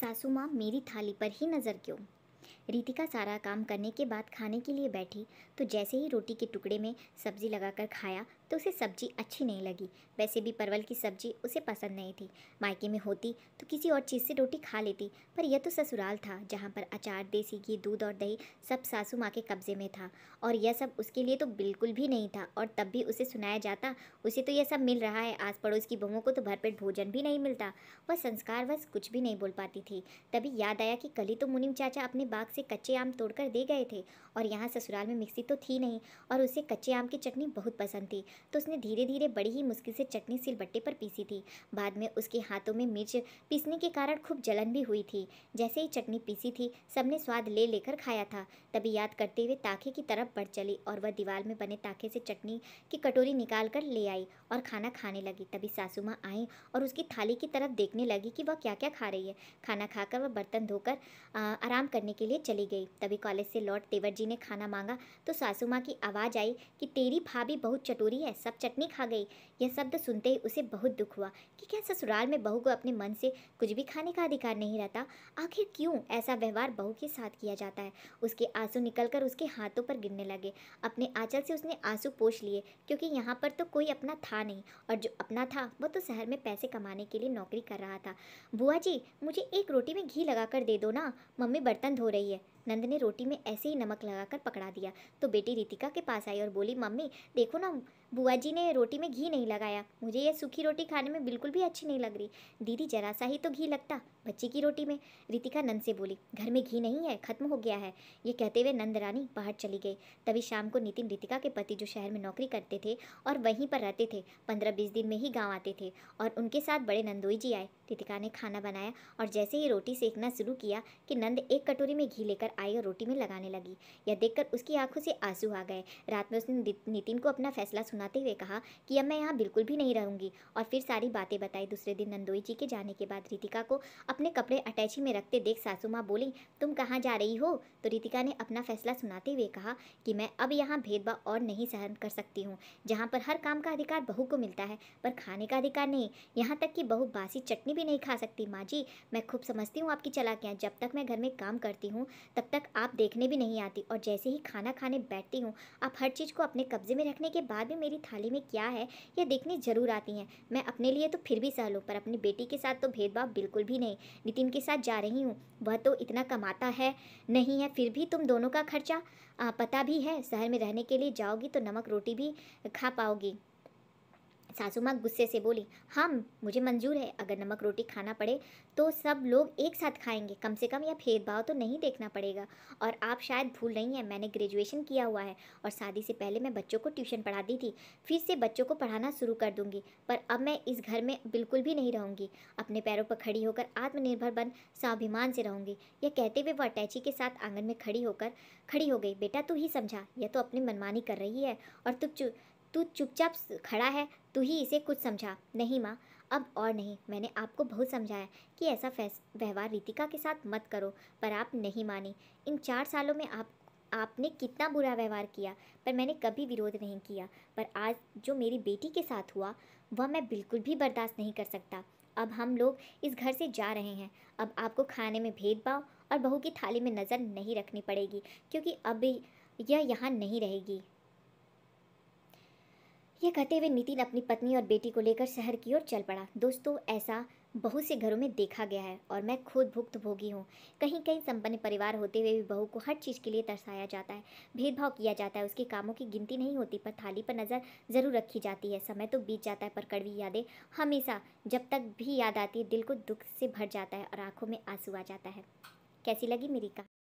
सासू माँ मेरी थाली पर ही नज़र क्यों? रीतिका सारा काम करने के बाद खाने के लिए बैठी तो जैसे ही रोटी के टुकड़े में सब्ज़ी लगाकर खाया तो उसे सब्ज़ी अच्छी नहीं लगी। वैसे भी परवल की सब्ज़ी उसे पसंद नहीं थी। मायके में होती तो किसी और चीज़ से रोटी खा लेती, पर यह तो ससुराल था, जहाँ पर अचार, देसी घी, दूध और दही सब सासू माँ के कब्ज़े में था। और यह सब उसके लिए तो बिल्कुल भी नहीं था, और तब भी उसे सुनाया जाता, उसे तो यह सब मिल रहा है आस पड़ोस की बहुओं को तो भरपेट भोजन भी नहीं मिलता। वह संस्कार बस कुछ भी नहीं बोल पाती थी। तभी याद आया कि कल ही तो मुनिम चाचा अपने बाग से कच्चे आम तोड़कर दे गए थे, और यहाँ ससुराल में मिक्सी तो थी नहीं, और उसे कच्चे आम की चटनी बहुत पसंद थी। तो उसने धीरे धीरे बड़ी ही मुश्किल से चटनी सिलबट्टे पर पीसी थी। बाद में उसके हाथों में मिर्च पीसने के कारण खूब जलन भी हुई थी। जैसे ही चटनी पीसी थी, सबने स्वाद ले लेकर खाया था। तभी याद करते हुए ताखे की तरफ़ बढ़ चली और वह दीवार में बने ताखे से चटनी की कटोरी निकाल कर ले आई और खाना खाने लगी। तभी सासू माँ आई और उसकी थाली की तरफ़ देखने लगी कि वह क्या क्या खा रही है। खाना खाकर वह बर्तन धोकर आराम करने के लिए चली गई। तभी कॉलेज से लौट तेवर जी ने खाना मांगा तो सासू माँ की आवाज़ आई कि, तेरी भाभी बहुत चटोरी है। सब चटनी खा गई। यह शब्द सुनते ही उसे बहुत दुख हुआ कि क्या ससुराल में बहू को अपने मन से कुछ भी खाने का अधिकार नहीं रहता? आखिर क्यों ऐसा व्यवहार बहू के साथ किया जाता है? उसके आँसू निकलकर उसके हाथों पर गिरने लगे। अपने आंचल से उसने आँसू पोछ लिए, क्योंकि यहाँ पर तो कोई अपना था नहीं, और जो अपना था, वो तो शहर में पैसे कमाने के लिए नौकरी कर रहा था। बुआ जी, मुझे एक रोटी में घी लगा कर दे दो ना। मम्मी बर्तन धो रही है। नंद ने रोटी में ऐसे ही नमक लगाकर पकड़ा दिया। तो बेटी रितिका के पास आई और बोली, मम्मी, देखो ना बुआ जी ने रोटी में घी नहीं लगाया। मुझे यह सूखी रोटी खाने में बिल्कुल भी अच्छी नहीं लग रही। दीदी, जरा सा ही तो घी लगता। बच्ची की रोटी में। रितिका नंद से बोली, घर में घी नहीं है, खत्म हो गया है। ये कहते हुए नंद रानी बाहर चली गई। तभी शाम को नितिन रितिका के पति जो शहर में नौकरी करते थे और वहीं पर रहते थे पंद्रह बीस दिन में ही गाँव आते थे और उनके साथ बड़े नंदोई जी आए। रितिका ने खाना बनाया और जैसे ही रोटी सेकना शुरू किया कि नंद एक कटोरी में घी लेकर आई और रोटी में लगाने लगी। यह देखकर उसकी आँखों से आँसू आ गए। रात में उसने नितिन को अपना फैसला सुनाते हुए कहा कि अब मैं यहाँ बिल्कुल भी नहीं रहूँगी और फिर सारी बातें बताई। दूसरे दिन नंदोई जी के जाने के बाद रितिका को अपने कपड़े अटैची में रखते देख सासू माँ बोली, तुम कहाँ जा रही हो? तो रितिका ने अपना फैसला सुनाते हुए कहा कि, मैं अब यहाँ भेदभाव और नहीं सहन कर सकती हूँ, जहाँ पर हर काम का अधिकार बहू को मिलता है, पर खाने का अधिकार नहीं। यहाँ तक कि बहू बासी चटनी भी नहीं खा सकती। माँ जी, मैं खूब समझती हूँ आपकी चलाकियाँ। जब तक मैं घर में काम करती हूँ, तब तक आप देखने भी नहीं आती और जैसे ही खाना खाने बैठती हूँ, आप हर चीज़ को अपने कब्जे में रखने के बाद भी मेरी थाली में क्या है, यह देखने ज़रूर आती हैं। मैं अपने लिए तो फिर भी सह लूँ, पर अपनी बेटी के साथ तो भेदभाव बिल्कुल भी नहीं। नितिन के साथ जा रही हूँ। वह तो इतना कमाता है, नहीं है, फिर भी तुम दोनों का खर्चा पता भी है, शहर में रहने के लिए जाओगी तो नमक रोटी भी खा पाओगी। सासू माँ गुस्से से बोली हाँ मुझे मंजूर है, अगर नमक रोटी खाना पड़े तो सब लोग एक साथ खाएँगे, कम से कम यह भेदभाव तो नहीं देखना पड़ेगा। और आप शायद भूल रही हैं, मैंने ग्रेजुएशन किया हुआ है और शादी से पहले मैं बच्चों को ट्यूशन पढ़ाती थी, फिर से बच्चों को पढ़ाना शुरू कर दूँगी, पर अब मैं इस घर में बिल्कुल भी नहीं रहूँगी। अपने पैरों पर खड़ी होकर आत्मनिर्भर बन, स्वाभिमान से रहूँगी। यह कहते हुए वह अटैची के साथ आँगन में खड़ी होकर, खड़ी हो गई, बेटा, तू ही समझा, यह तो अपनी मनमानी कर रही है और तुम तू चुपचाप खड़ा है तू ही इसे कुछ समझा। नहीं माँ, अब और नहीं। मैंने आपको बहुत समझाया कि ऐसा व्यवहार रितिका के साथ मत करो, पर आप नहीं मानी। इन चार सालों में आप, आपने कितना बुरा व्यवहार किया, पर मैंने कभी विरोध नहीं किया। पर आज जो मेरी बेटी के साथ हुआ, वह मैं बिल्कुल भी बर्दाश्त नहीं कर सकता। अब हम लोग इस घर से जा रहे हैं। अब आपको खाने में भेदभाव और बहू की थाली में नज़र नहीं रखनी पड़ेगी, क्योंकि अब यह यहाँ नहीं रहेगी। यह कहते हुए नितिन अपनी पत्नी और बेटी को लेकर शहर की ओर चल पड़ा। दोस्तों, ऐसा बहुत से घरों में देखा गया है और मैं खुद भुक्त भोगी हूँ। कहीं कहीं संपन्न परिवार होते हुए भी बहू को हर चीज़ के लिए तरसाया जाता है, भेदभाव किया जाता है, उसके कामों की गिनती नहीं होती, पर थाली पर नज़र ज़रूर रखी जाती है। समय तो बीत जाता है, पर कड़वी यादें हमेशा जब तक भी याद आती है, दिल को दुख से भर जाता है और आँखों में आँसू आ जाता है। कैसी लगी मेरी कहा